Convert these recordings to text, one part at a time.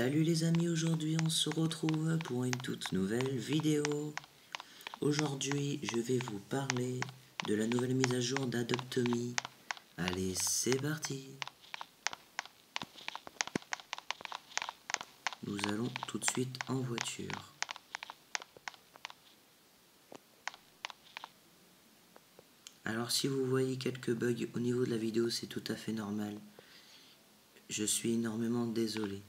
Salut les amis, aujourd'hui on se retrouve pour une toute nouvelle vidéo. Aujourd'hui je vais vous parler de la nouvelle mise à jour d'Adoptomy. Allez, c'est parti Nous allons tout de suite en voiture. Alors si vous voyez quelques bugs au niveau de la vidéo, c'est tout à fait normal. Je suis énormément désolé.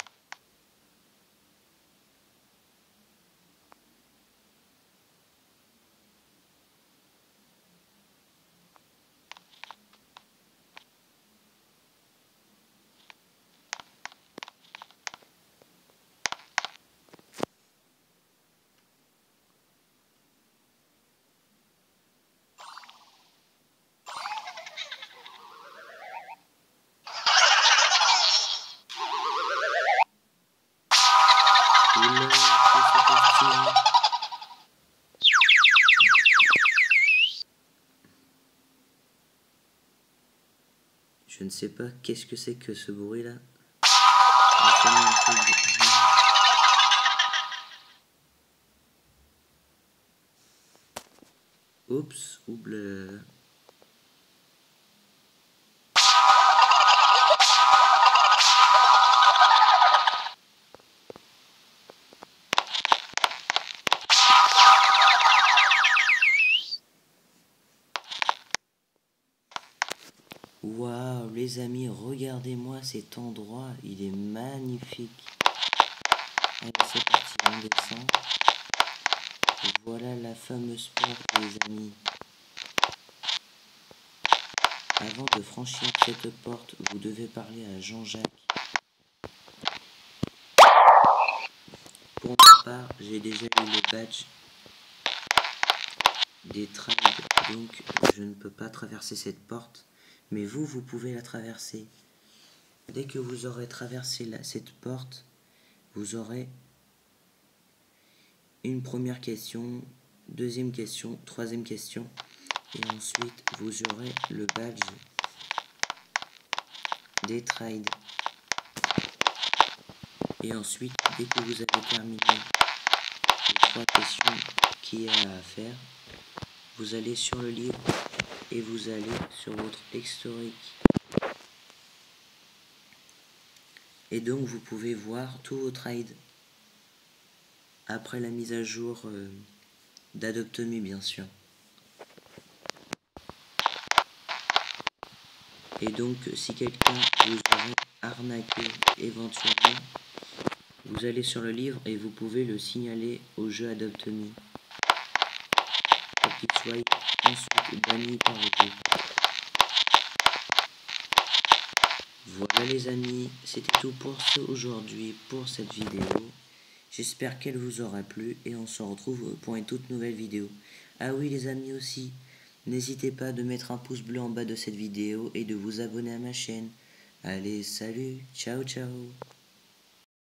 Je ne sais pas qu'est-ce que c'est que ce bruit là. Oups, ouble. Waouh, les amis, regardez-moi cet endroit, il est magnifique. Allez, c'est parti, on descend. voilà la fameuse porte, les amis. Avant de franchir cette porte, vous devez parler à Jean-Jacques. Pour ma part, j'ai déjà eu le badge des trades, donc je ne peux pas traverser cette porte mais vous, vous pouvez la traverser. Dès que vous aurez traversé cette porte, vous aurez une première question, deuxième question, troisième question, et ensuite vous aurez le badge des trades. Et ensuite, dès que vous avez terminé les trois questions qu'il y a à faire, vous allez sur le livre et vous allez sur votre historique. Et donc vous pouvez voir tous vos trades après la mise à jour euh, bien sûr. Et donc si quelqu'un vous aurait arnaqué éventuellement, vous allez sur le livre et vous pouvez le signaler au jeu Adoptomy ensuite par le. Voilà les amis, c'était tout pour ce aujourd'hui, pour cette vidéo. J'espère qu'elle vous aura plu et on se retrouve pour une toute nouvelle vidéo. Ah oui les amis aussi, n'hésitez pas de mettre un pouce bleu en bas de cette vidéo et de vous abonner à ma chaîne. Allez, salut, ciao ciao